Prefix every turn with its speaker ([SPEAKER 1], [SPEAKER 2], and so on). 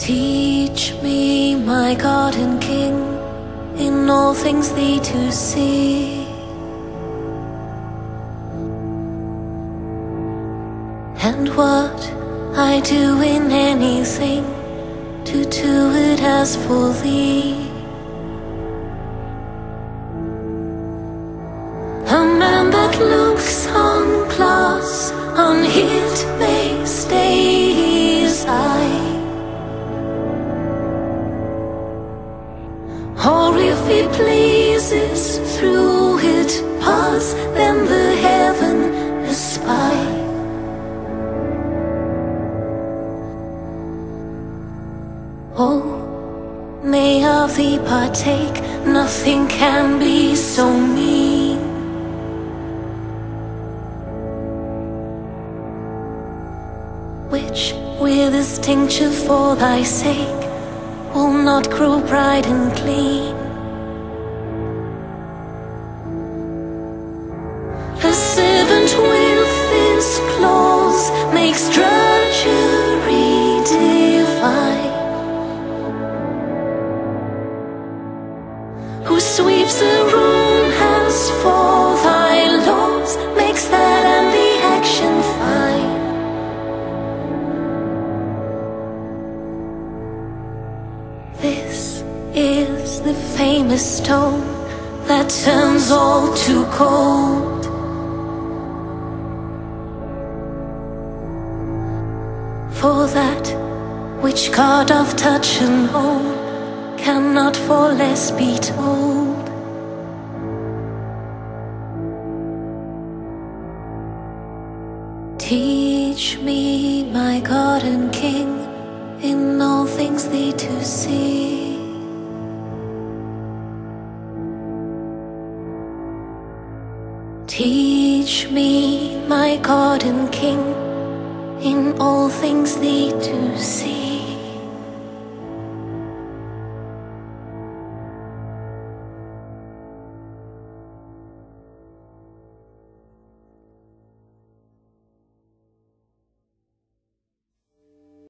[SPEAKER 1] Teach me, my God and King, in all things thee to see. And what I do in anything, to do it as for thee. A man that looks on glass, on Or if he pleases through it pass, then the heaven espy. Oh, may of thee partake, nothing can be so mean. Which, with this tincture for thy sake, will not grow bright and clean. A servant with his clause makes drudgery divine. Who sweeps a is the famous stone that turns all to cold. For that which God doth touch and hold cannot for less be told. Teach me, my God and King, in all things thee to see. Teach me, my God and King, in all things thee to see.